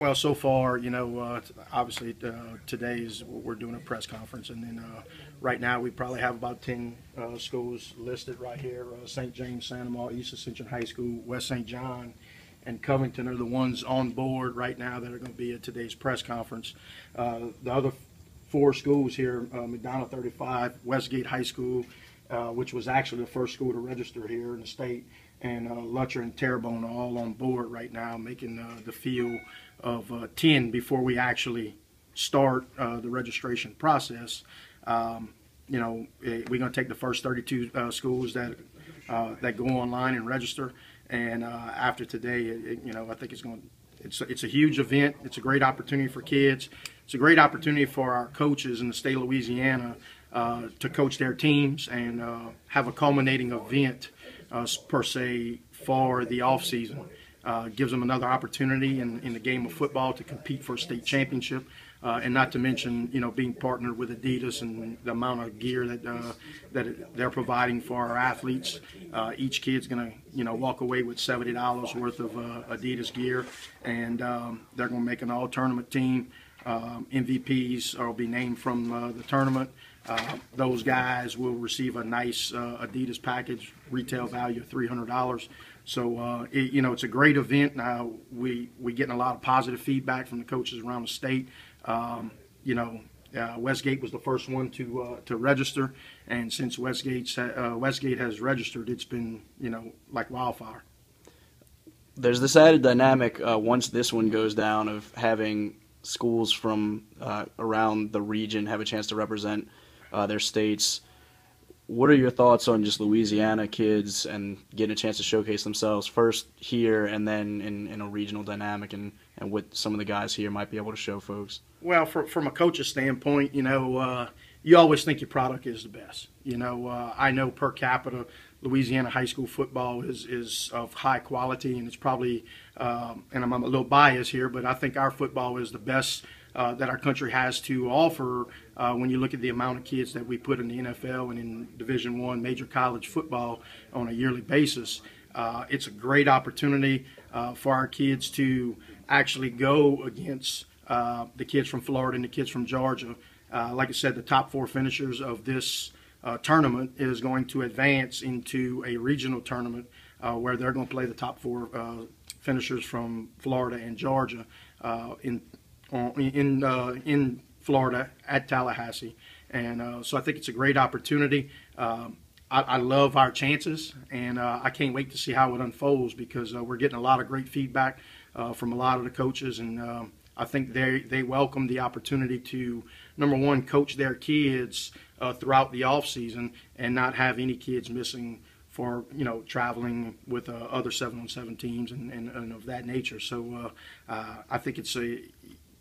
Well, so far, you know, uh, obviously uh, today is we're doing a press conference, and then uh, right now we probably have about ten uh, schools listed right here: uh, St. James, Santa Maria, East Ascension High School, West St. John, and Covington are the ones on board right now that are going to be at today's press conference. Uh, the other four schools here: McDonogh 35, Westgate High School, which was actually the first school to register here in the state, and uh, Lutcher and Terrebonne are all on board right now, making uh, the field of uh, 10 before we actually start uh, the registration process. Um, you know, eh, we're going to take the first 32 uh, schools that uh, that go online and register, and after today, it, it- you know, I think it's going. It's it's a huge event. It's a great opportunity for kids. It's a great opportunity for our coaches in the state of Louisiana to coach their teams and have a culminating event uh, per se for the off season. Uh, gives them another opportunity in, in the game of football to compete for a state championship, uh, and not to mention, you know, being partnered with Adidas and the amount of gear that uh, that they're providing for our athletes. Uh, each kid's gonna, you know, walk away with seventy dollars worth of uh, Adidas gear, and um, they're gonna make an all-tournament team. Um, MVPs will be named from uh, the tournament. Uh, those guys will receive a nice uh, Adidas package, retail value of three hundred dollars. So uh, it, you know it's a great event. Now we we getting a lot of positive feedback from the coaches around the state. Um, you know. Uh, Westgate was the first one to uh, to register, and since Westgate uh, Westgate has registered, it's been you know like wildfire. There's this added dynamic once this one goes down of having schools from around the region have a chance to represent uh, their states. What are your thoughts on just Louisiana kids and getting a chance to showcase themselves first here and then in, in a regional dynamic and, and what some of the guys here might be able to show folks? Well, for, from a coach's standpoint, you know, uh, you always think your product is the best. You know, uh, I know per capita, Louisiana high school football is, is of high quality, and it's probably, um, and I'm, I'm a little biased here, but I think our football is the best uh, that our country has to offer uh, when you look at the amount of kids that we put in the NFL and in Division One major college football on a yearly basis. Uh, it's a great opportunity uh, for our kids to actually go against uh, the kids from Florida and the kids from Georgia. Uh, like I said, the top four finishers of this uh, tournament is going to advance into a regional tournament uh, where they're going to play the top four uh, finishers from Florida and Georgia uh, in in uh, in Florida at Tallahassee, and so I think it's a great opportunity. I, I love our chances, and I can't wait to see how it unfolds because we're getting a lot of great feedback from a lot of the coaches, and um, I think they they welcome the opportunity to number one coach their kids uh, throughout the off season and not have any kids missing for you know traveling with uh, other seven on seven teams and, and, and of that nature. So uh, I think it's a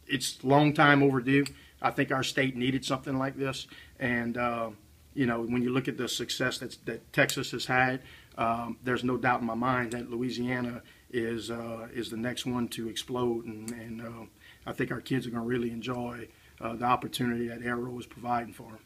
it's long time overdue. I think our state needed something like this, and uh, you know when you look at the success that's, that Texas has had, um, there's no doubt in my mind that Louisiana is uh, is the next one to explode, and, and uh, I think our kids are going to really enjoy uh, the opportunity that Arrow is providing for them.